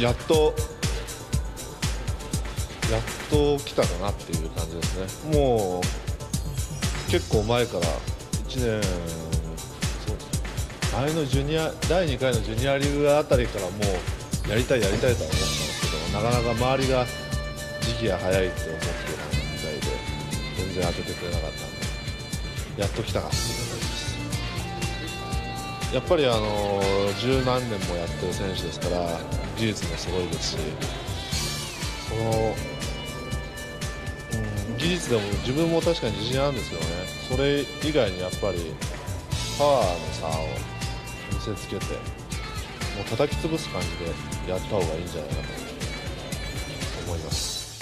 やっとやっと来たかなっていう感じですね。もう結構前から1年そうです前のジュニア第2回のジュニアリーグあたりからもうやりたいやりたいとは思ってますけどなかなか周りが時期が早いって思ってたみたいで全然当ててくれなかったんでやっと来たかっていう感じです。やっぱりあの十何年もやってる選手ですから技術もすごいですしその、うん、技術でも自分も確かに自信あるんですけどね。それ以外にやっぱりパワーの差を見せつけてもう叩き潰す感じでやった方がいいんじゃないかと思います。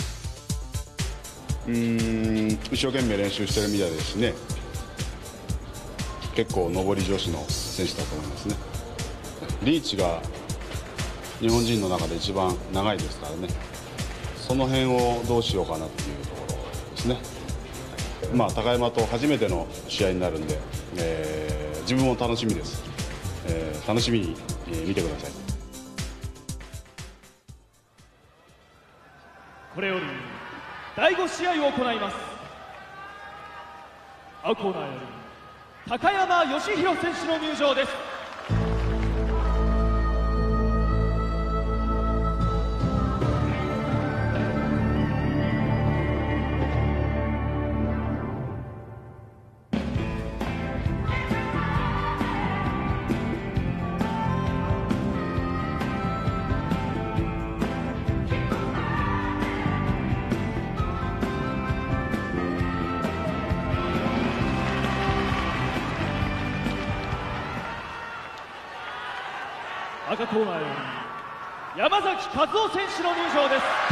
うーん。一生懸命練習してるみたいですしね。結構上り女子の選手だと思いますね。リーチが日本人の中で一番長いですからね。その辺をどうしようかなっていうところですね。まあ高山と初めての試合になるんで、えー自分も楽しみです、えー楽しみに、見てください。これより第5試合を行います。青コーナーより高山義弘選手の入場です。コーナーよ。り山崎和夫選手の入場です。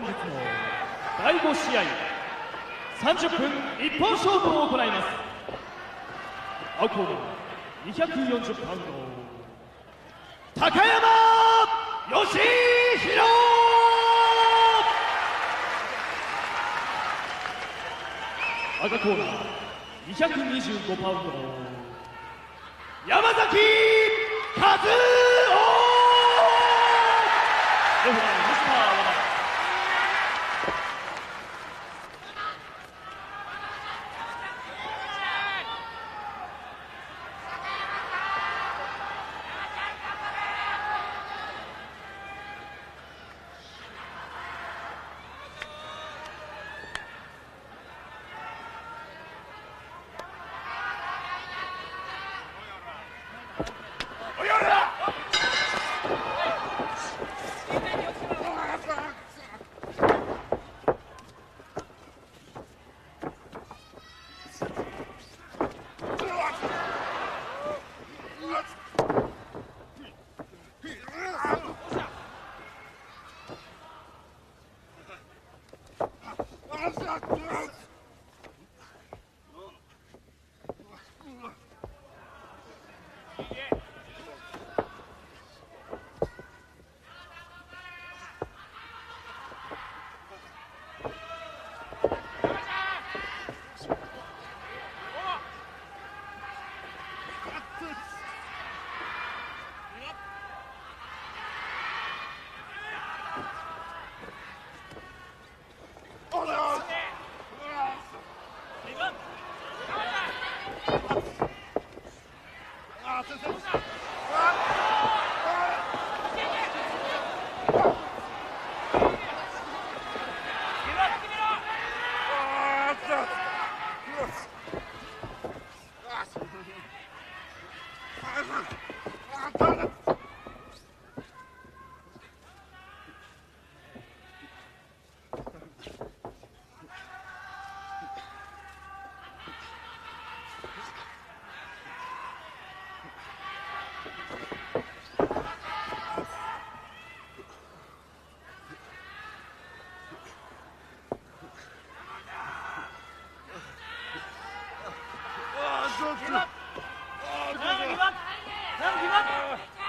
本日の第5試合30分一本勝負を行います。青コーナー240パウンド高山義弘赤コーナー225パウンド山崎和夫。Ah, Yeah.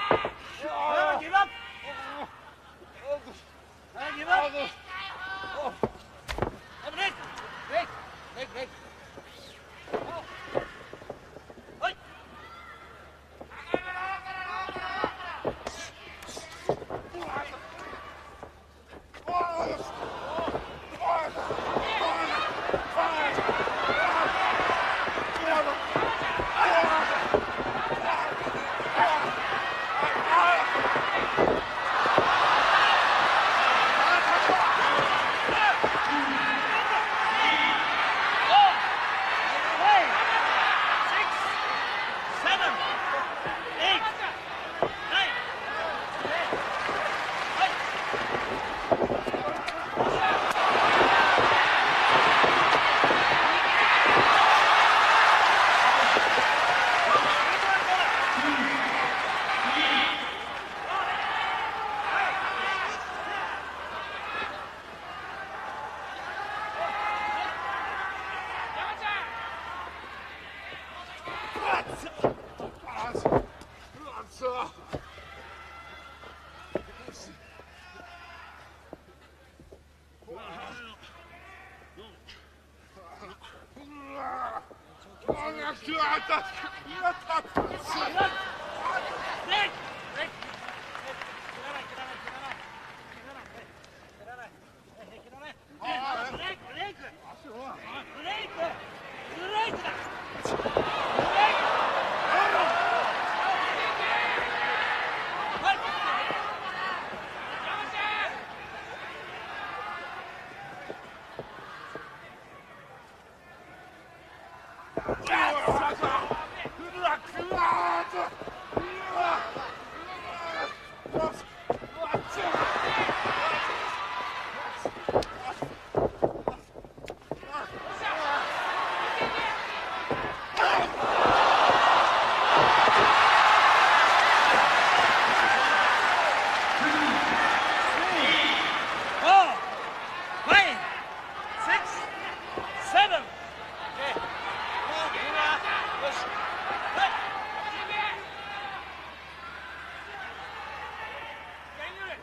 是。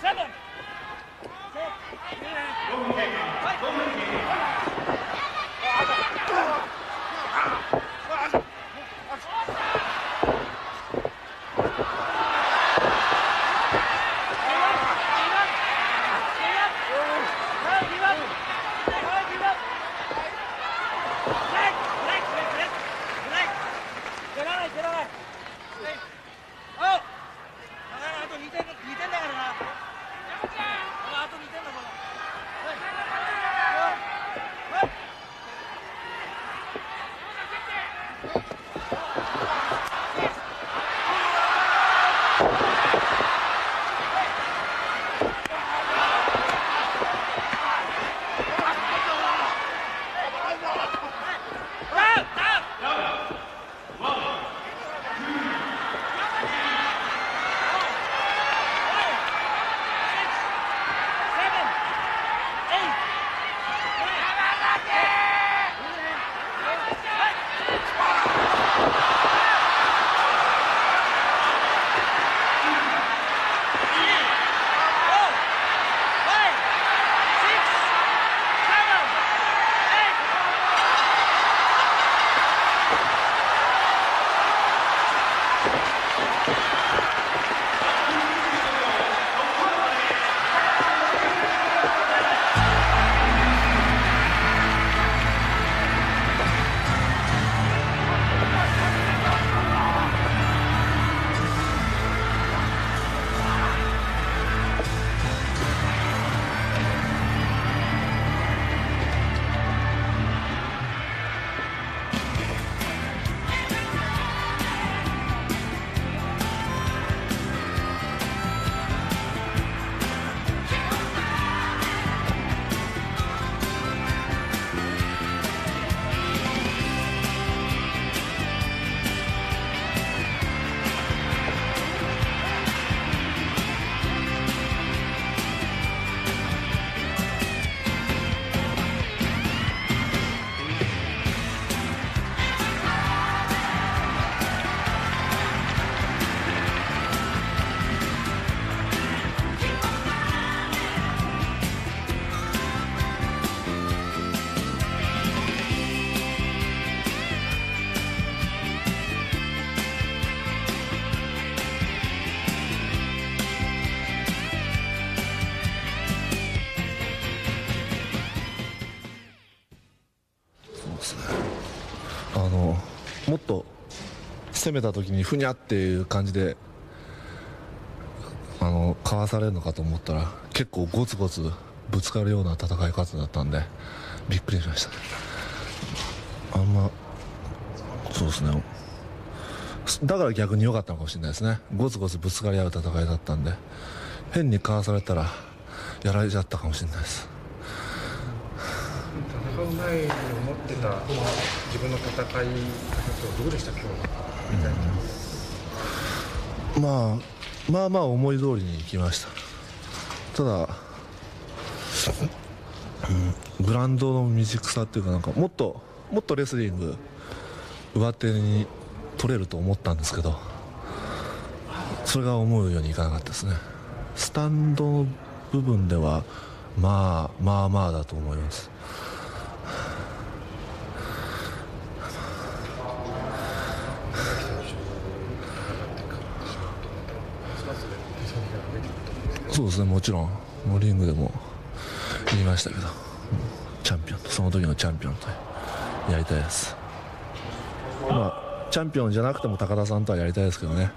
Seven. Six. Six. Six. あのもっと攻めた時にふにゃっていう感じであのかわされるのかと思ったら結構ゴツゴツぶつかるような戦い方だったんでびっくりしました。あんまそうですね。だから逆に良かったのかもしれないですね。ゴツゴツぶつかり合う戦いだったんで変にかわされたらやられちゃったかもしれないです。前に思ってた自分の戦い方とどうでした？今日みたいなまあまあまあ思い通りにいきました。ただ、うん、グランドの未熟さっていうかなんかもっともっとレスリング上手に取れると思ったんですけどそれが思うようにいかなかったですね。スタンドの部分ではまあまあまあだと思います。そうですねもちろん。もうリングでも言いましたけど。チャンピオン。とその時のチャンピオンとやりたいです。まあチャンピオンじゃなくても高田さんとはやりたいですけどね。やっ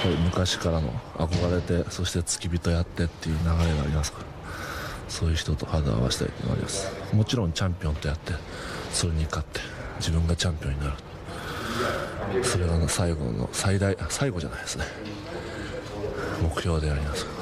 ぱり昔からの憧れてそして付き人やってっていう流れがありますから。そういう人と肌を合わせたいというのがあります。もちろんチャンピオンとやってそれに勝って自分がチャンピオンになる。それが最後の最大最後じゃないですね。目標であります